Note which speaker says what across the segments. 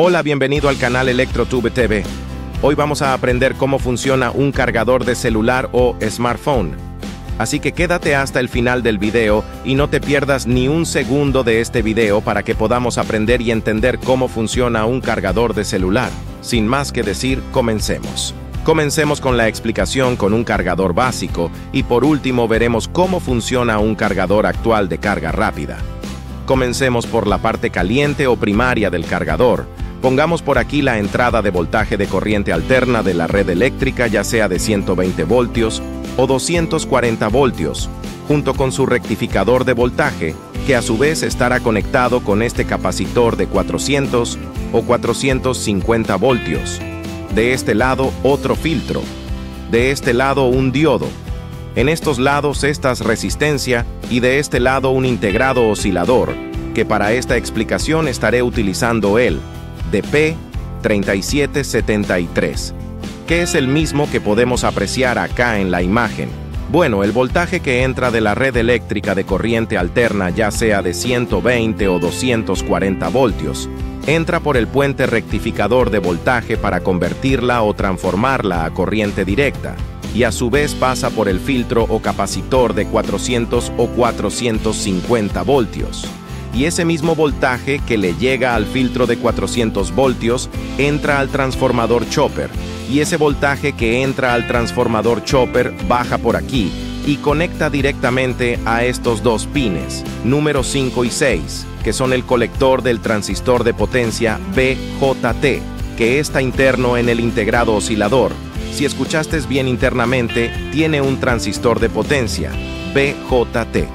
Speaker 1: Hola, bienvenido al canal ElectroTube TV. Hoy vamos a aprender cómo funciona un cargador de celular o smartphone. Así que quédate hasta el final del video y no te pierdas ni un segundo de este video para que podamos aprender y entender cómo funciona un cargador de celular. Sin más que decir, comencemos. Comencemos con la explicación con un cargador básico y por último veremos cómo funciona un cargador actual de carga rápida. Comencemos por la parte caliente o primaria del cargador, Pongamos por aquí la entrada de voltaje de corriente alterna de la red eléctrica, ya sea de 120 voltios o 240 voltios, junto con su rectificador de voltaje, que a su vez estará conectado con este capacitor de 400 o 450 voltios. De este lado, otro filtro. De este lado, un diodo. En estos lados, estas resistencia y de este lado, un integrado oscilador, que para esta explicación estaré utilizando él, de P3773, que es el mismo que podemos apreciar acá en la imagen. Bueno, el voltaje que entra de la red eléctrica de corriente alterna, ya sea de 120 o 240 voltios, entra por el puente rectificador de voltaje para convertirla o transformarla a corriente directa, y a su vez pasa por el filtro o capacitor de 400 o 450 voltios y ese mismo voltaje que le llega al filtro de 400 voltios entra al transformador chopper y ese voltaje que entra al transformador chopper baja por aquí y conecta directamente a estos dos pines, número 5 y 6, que son el colector del transistor de potencia BJT, que está interno en el integrado oscilador. Si escuchaste bien internamente, tiene un transistor de potencia, BJT.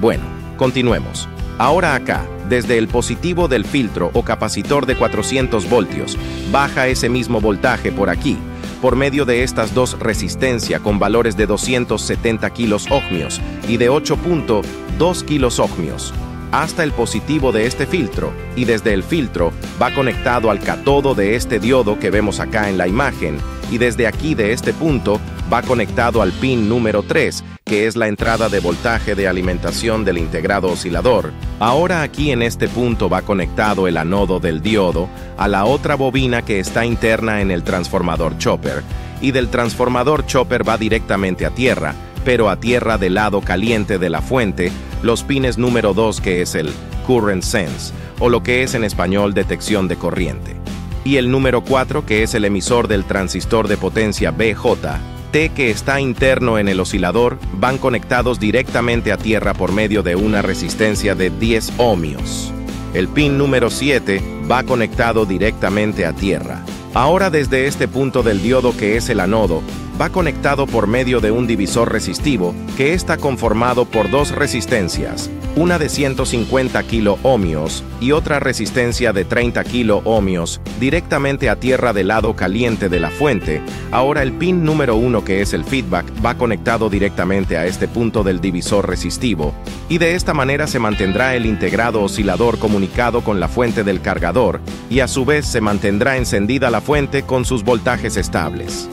Speaker 1: Bueno, continuemos. Ahora acá, desde el positivo del filtro o capacitor de 400 voltios, baja ese mismo voltaje por aquí, por medio de estas dos resistencias con valores de 270 kilos ohmios y de 8.2 kilos ohmios, hasta el positivo de este filtro, y desde el filtro va conectado al catodo de este diodo que vemos acá en la imagen, y desde aquí de este punto va conectado al pin número 3, que es la entrada de voltaje de alimentación del integrado oscilador. Ahora aquí en este punto va conectado el anodo del diodo a la otra bobina que está interna en el transformador chopper, y del transformador chopper va directamente a tierra, pero a tierra del lado caliente de la fuente, los pines número 2 que es el current sense, o lo que es en español detección de corriente. Y el número 4 que es el emisor del transistor de potencia BJ, T que está interno en el oscilador van conectados directamente a tierra por medio de una resistencia de 10 ohmios. El pin número 7 va conectado directamente a tierra. Ahora desde este punto del diodo que es el anodo, va conectado por medio de un divisor resistivo que está conformado por dos resistencias, una de 150 kilo y otra resistencia de 30 kilo directamente a tierra del lado caliente de la fuente. Ahora el pin número 1 que es el feedback va conectado directamente a este punto del divisor resistivo y de esta manera se mantendrá el integrado oscilador comunicado con la fuente del cargador y a su vez se mantendrá encendida la fuente con sus voltajes estables.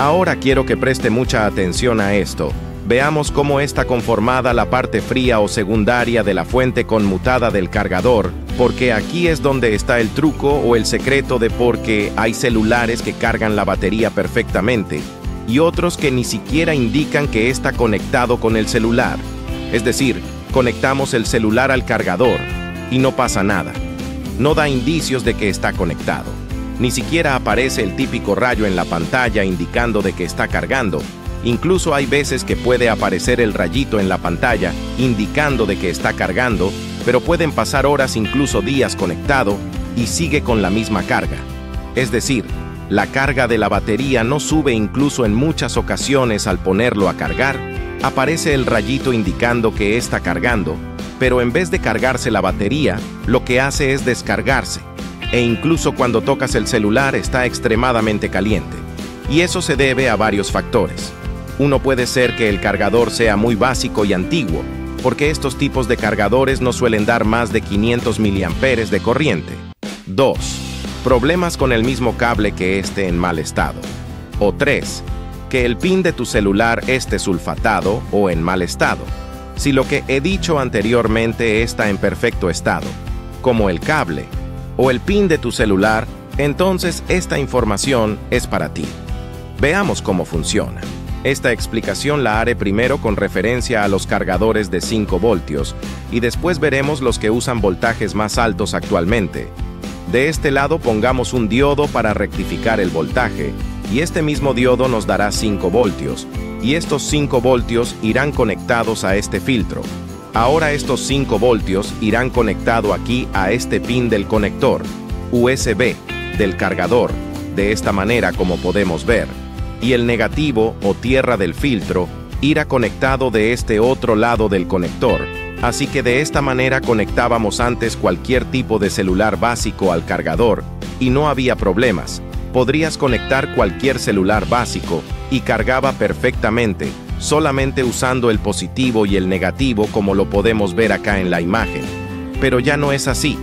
Speaker 1: Ahora quiero que preste mucha atención a esto. Veamos cómo está conformada la parte fría o secundaria de la fuente conmutada del cargador, porque aquí es donde está el truco o el secreto de por qué hay celulares que cargan la batería perfectamente y otros que ni siquiera indican que está conectado con el celular. Es decir, conectamos el celular al cargador y no pasa nada. No da indicios de que está conectado. Ni siquiera aparece el típico rayo en la pantalla indicando de que está cargando. Incluso hay veces que puede aparecer el rayito en la pantalla indicando de que está cargando, pero pueden pasar horas, incluso días conectado y sigue con la misma carga. Es decir, la carga de la batería no sube incluso en muchas ocasiones al ponerlo a cargar, aparece el rayito indicando que está cargando, pero en vez de cargarse la batería, lo que hace es descargarse e incluso cuando tocas el celular está extremadamente caliente. Y eso se debe a varios factores. Uno puede ser que el cargador sea muy básico y antiguo, porque estos tipos de cargadores no suelen dar más de 500 mA de corriente. 2. Problemas con el mismo cable que esté en mal estado. O 3. Que el pin de tu celular esté sulfatado o en mal estado. Si lo que he dicho anteriormente está en perfecto estado, como el cable, o el PIN de tu celular, entonces esta información es para ti. Veamos cómo funciona. Esta explicación la haré primero con referencia a los cargadores de 5 voltios y después veremos los que usan voltajes más altos actualmente. De este lado pongamos un diodo para rectificar el voltaje y este mismo diodo nos dará 5 voltios y estos 5 voltios irán conectados a este filtro. Ahora estos 5 voltios irán conectado aquí a este pin del conector USB del cargador, de esta manera como podemos ver. Y el negativo o tierra del filtro irá conectado de este otro lado del conector, así que de esta manera conectábamos antes cualquier tipo de celular básico al cargador y no había problemas. Podrías conectar cualquier celular básico y cargaba perfectamente, solamente usando el positivo y el negativo como lo podemos ver acá en la imagen. Pero ya no es así.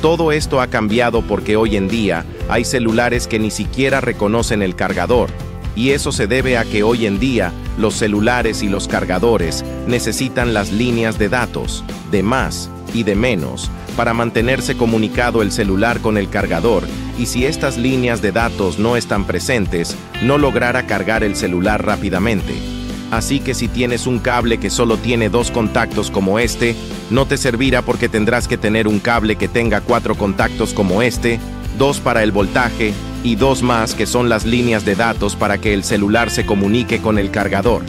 Speaker 1: Todo esto ha cambiado porque hoy en día hay celulares que ni siquiera reconocen el cargador, y eso se debe a que hoy en día los celulares y los cargadores necesitan las líneas de datos, de más y de menos, para mantenerse comunicado el celular con el cargador, y si estas líneas de datos no están presentes, no logrará cargar el celular rápidamente. Así que si tienes un cable que solo tiene dos contactos como este, no te servirá porque tendrás que tener un cable que tenga cuatro contactos como este, dos para el voltaje y dos más que son las líneas de datos para que el celular se comunique con el cargador.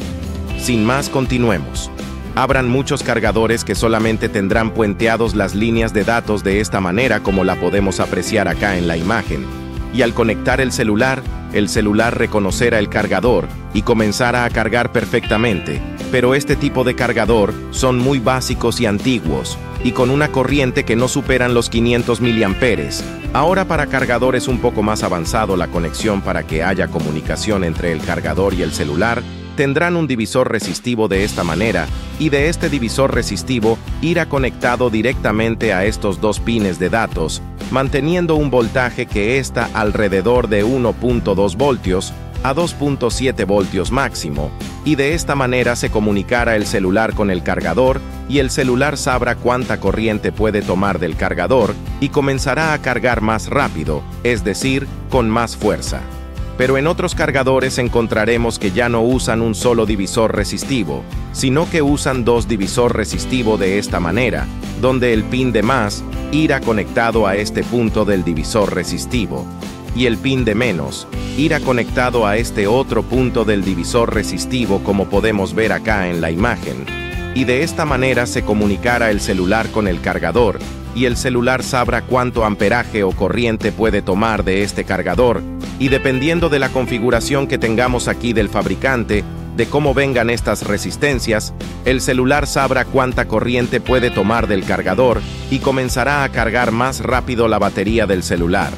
Speaker 1: Sin más, continuemos. Habrán muchos cargadores que solamente tendrán puenteados las líneas de datos de esta manera como la podemos apreciar acá en la imagen. Y al conectar el celular, el celular reconocerá el cargador y comenzará a cargar perfectamente. Pero este tipo de cargador son muy básicos y antiguos, y con una corriente que no superan los 500 miliamperes. Ahora para cargadores un poco más avanzado la conexión para que haya comunicación entre el cargador y el celular tendrán un divisor resistivo de esta manera y de este divisor resistivo irá conectado directamente a estos dos pines de datos, manteniendo un voltaje que está alrededor de 1.2 voltios a 2.7 voltios máximo, y de esta manera se comunicará el celular con el cargador y el celular sabrá cuánta corriente puede tomar del cargador y comenzará a cargar más rápido, es decir, con más fuerza. Pero en otros cargadores encontraremos que ya no usan un solo divisor resistivo, sino que usan dos divisor resistivo de esta manera, donde el pin de más irá conectado a este punto del divisor resistivo, y el pin de menos irá conectado a este otro punto del divisor resistivo como podemos ver acá en la imagen, y de esta manera se comunicará el celular con el cargador, y el celular sabrá cuánto amperaje o corriente puede tomar de este cargador, y dependiendo de la configuración que tengamos aquí del fabricante, de cómo vengan estas resistencias, el celular sabrá cuánta corriente puede tomar del cargador y comenzará a cargar más rápido la batería del celular.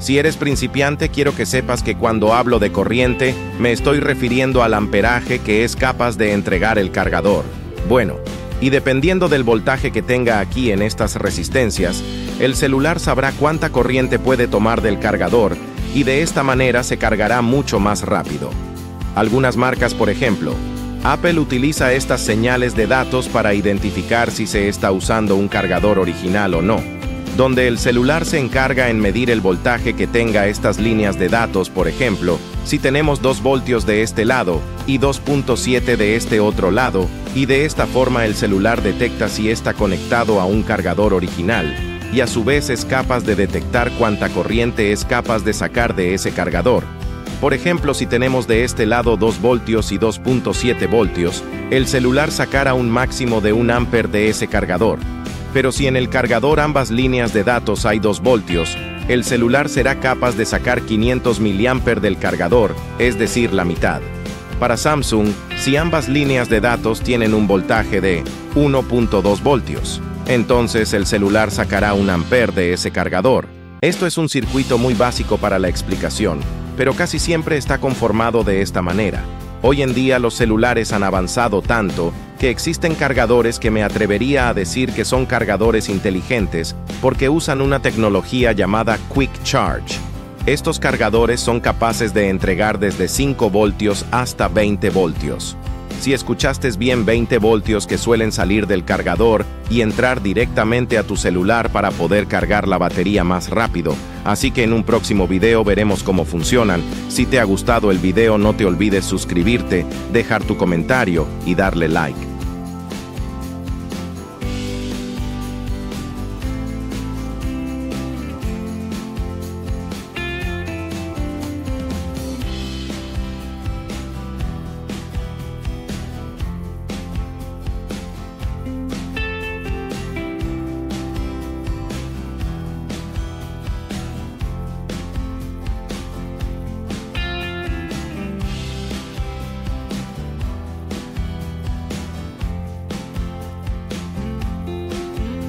Speaker 1: Si eres principiante, quiero que sepas que cuando hablo de corriente, me estoy refiriendo al amperaje que es capaz de entregar el cargador. Bueno, y dependiendo del voltaje que tenga aquí en estas resistencias, el celular sabrá cuánta corriente puede tomar del cargador y de esta manera se cargará mucho más rápido. Algunas marcas, por ejemplo, Apple utiliza estas señales de datos para identificar si se está usando un cargador original o no donde el celular se encarga en medir el voltaje que tenga estas líneas de datos, por ejemplo, si tenemos 2 voltios de este lado y 2.7 de este otro lado, y de esta forma el celular detecta si está conectado a un cargador original, y a su vez es capaz de detectar cuánta corriente es capaz de sacar de ese cargador. Por ejemplo, si tenemos de este lado 2 voltios y 2.7 voltios, el celular sacará un máximo de 1 amper de ese cargador, pero si en el cargador ambas líneas de datos hay 2 voltios, el celular será capaz de sacar 500 mA del cargador, es decir, la mitad. Para Samsung, si ambas líneas de datos tienen un voltaje de 1.2 voltios, entonces el celular sacará un amper de ese cargador. Esto es un circuito muy básico para la explicación, pero casi siempre está conformado de esta manera. Hoy en día los celulares han avanzado tanto que existen cargadores que me atrevería a decir que son cargadores inteligentes porque usan una tecnología llamada Quick Charge. Estos cargadores son capaces de entregar desde 5 voltios hasta 20 voltios. Si escuchaste bien 20 voltios que suelen salir del cargador y entrar directamente a tu celular para poder cargar la batería más rápido. Así que en un próximo video veremos cómo funcionan. Si te ha gustado el video no te olvides suscribirte, dejar tu comentario y darle like.